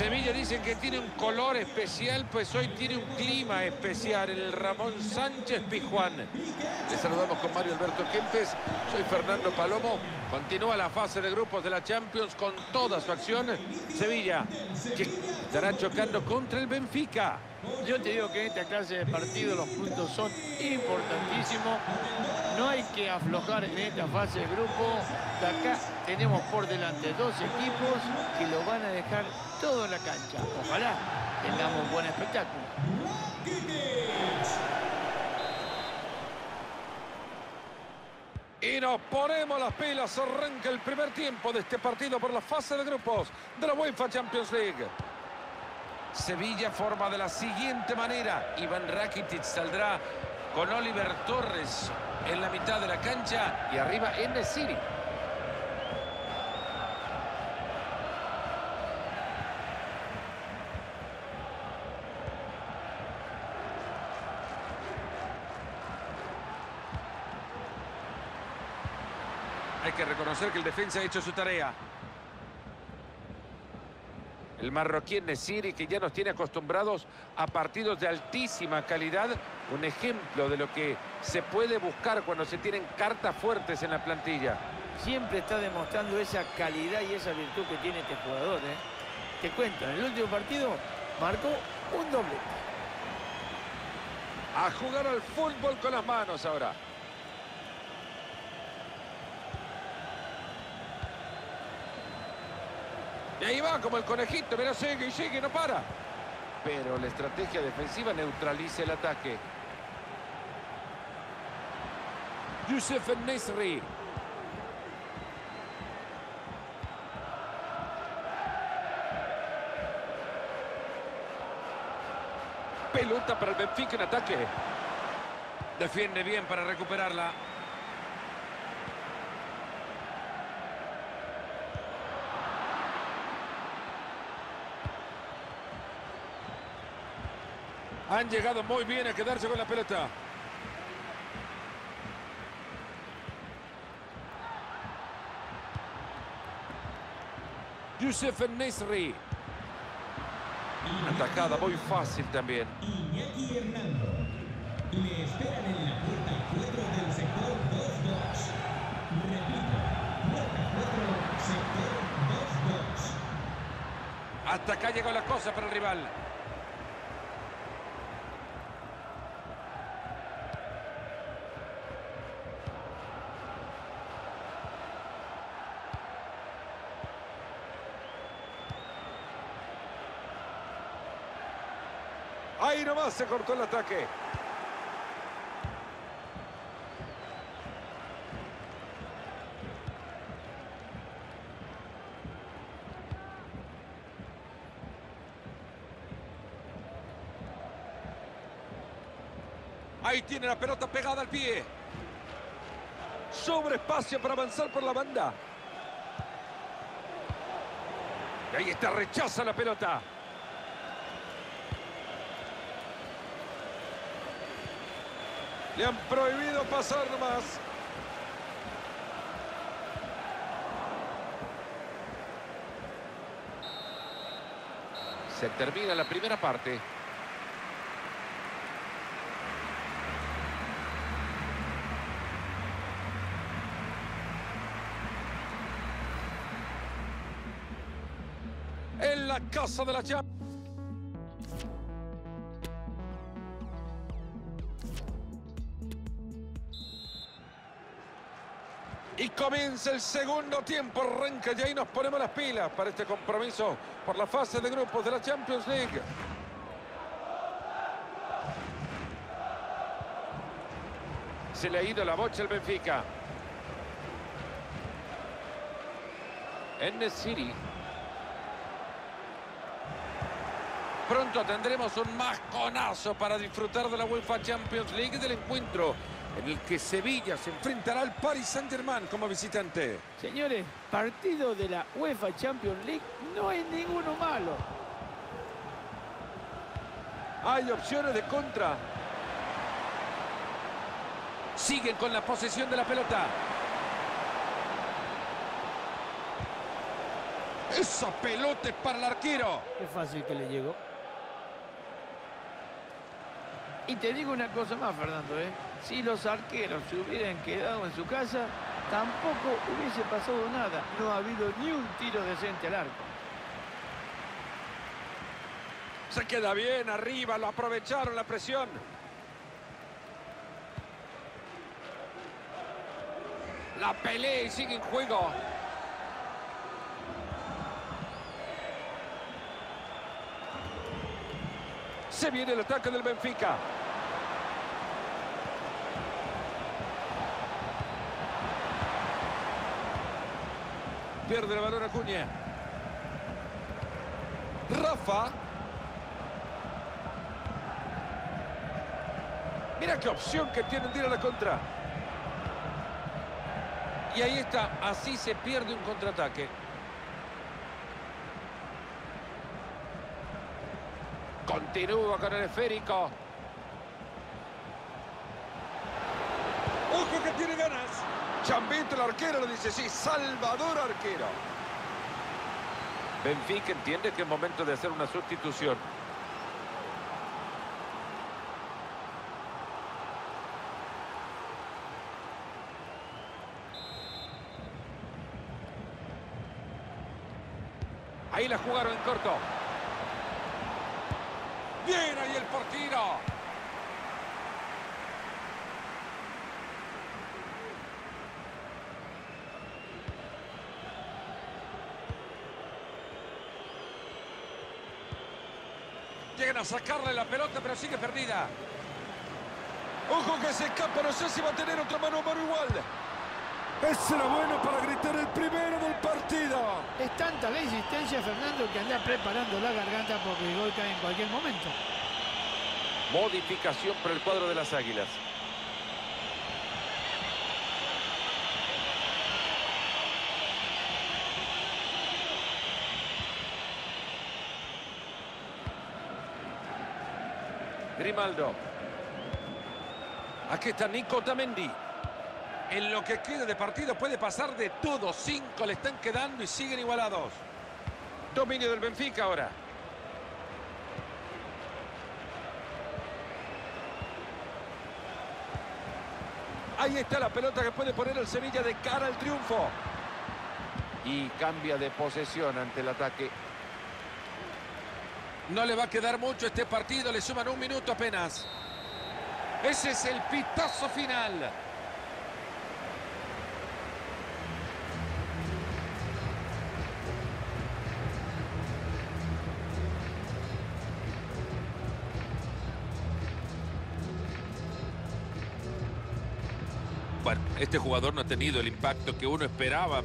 Sevilla dicen que tiene un color especial, pues hoy tiene un clima especial, el Ramón Sánchez Pijuán. Le saludamos con Mario Alberto Kempes, soy Fernando Palomo. Continúa la fase de grupos de la Champions con toda su acción. Sevilla, que estará chocando contra el Benfica. Yo te digo que en esta clase de partido los puntos son importantísimos. No hay que aflojar en esta fase de grupo. De acá tenemos por delante dos equipos que lo van a dejar todo en la cancha. Ojalá tengamos buen espectáculo. Y nos ponemos las pilas, arranca el primer tiempo de este partido por la fase de grupos de la UEFA Champions League. Sevilla forma de la siguiente manera. Iván Rakitic saldrá con Oliver Torres en la mitad de la cancha y arriba en City. Hay que reconocer que el defensa ha hecho su tarea. El marroquí Nesiri, que ya nos tiene acostumbrados a partidos de altísima calidad. Un ejemplo de lo que se puede buscar cuando se tienen cartas fuertes en la plantilla. Siempre está demostrando esa calidad y esa virtud que tiene este jugador. ¿eh? Te cuento, en el último partido marcó un doble. A jugar al fútbol con las manos ahora. Y ahí va como el conejito, mira, sigue y sigue, no para. Pero la estrategia defensiva neutraliza el ataque. Youssef Nesri. Pelota para el Benfica en ataque. Defiende bien para recuperarla. Han llegado muy bien a quedarse con la pelota. Youssef Nesri. Atacada muy fácil también. Iñaki Hernando. Le esperan en la puerta 4 del sector 2-2. Repito, puerta 4, sector 2-2. Hasta acá llegó la cosa para el rival. Ahí nomás se cortó el ataque. Ahí tiene la pelota pegada al pie. Sobre espacio para avanzar por la banda. Y ahí está, rechaza la pelota. Le han prohibido pasar nomás. Se termina la primera parte. En la casa de la Champions. Y comienza el segundo tiempo, arranca y nos ponemos las pilas para este compromiso por la fase de grupos de la Champions League. Se le ha ido la bocha al Benfica. En City. Pronto tendremos un masconazo para disfrutar de la UEFA Champions League del encuentro en el que Sevilla se enfrentará al Paris Saint-Germain como visitante. Señores, partido de la UEFA Champions League no hay ninguno malo. Hay opciones de contra. Siguen con la posesión de la pelota. Esa pelota es para el arquero. Qué fácil que le llegó. Y te digo una cosa más, Fernando, ¿eh? Si los arqueros se hubieran quedado en su casa, tampoco hubiese pasado nada. No ha habido ni un tiro decente al arco. Se queda bien arriba, lo aprovecharon la presión. La pelea y sigue en juego. Se viene el ataque del Benfica. Pierde el balón Acuña. Rafa. Mira qué opción que tienen de a la contra. Y ahí está, así se pierde un contraataque. Continúa con el esférico. ¡Ojo que tiene ganas! Chambito el arquero lo dice, sí, Salvador arquero. Benfica entiende que es momento de hacer una sustitución. Ahí la jugaron en corto. Bien ahí el portero. Llegan a sacarle la pelota, pero sigue perdida. Ojo que se escapa, no sé si va a tener otra mano a mano igual. Ese era bueno para gritar el primero del partido. Es tanta la insistencia, Fernando, que anda preparando la garganta porque el gol cae en cualquier momento. Modificación para el cuadro de las Águilas. Grimaldo. Aquí está Nico Tamendi. En lo que queda de partido puede pasar de todo. Cinco le están quedando y siguen igualados. Dominio del Benfica ahora. Ahí está la pelota que puede poner el Sevilla de cara al triunfo. Y cambia de posesión ante el ataque. No le va a quedar mucho este partido, le suman un minuto apenas. Ese es el pitazo final. Bueno, este jugador no ha tenido el impacto que uno esperaba.